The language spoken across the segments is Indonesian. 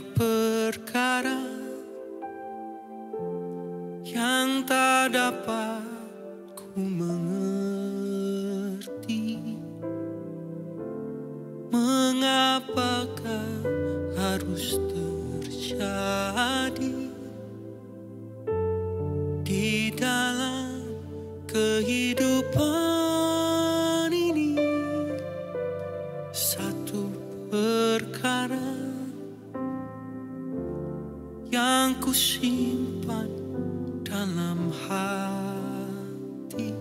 banyak perkara yang tak dapat ku mengerti. Mengapakah harus terjadi Di dalam kehidupan yang ku simpan dalam hati.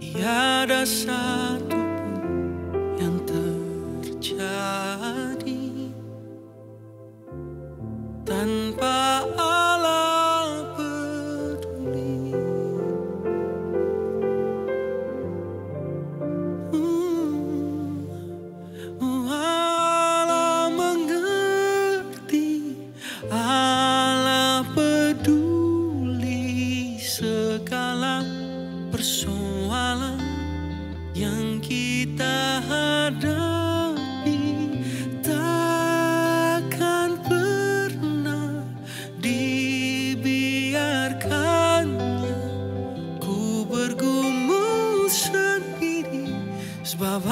Tiada satu kita hadapi takkan pernah dibiarkannya ku bergumul sendiri sebab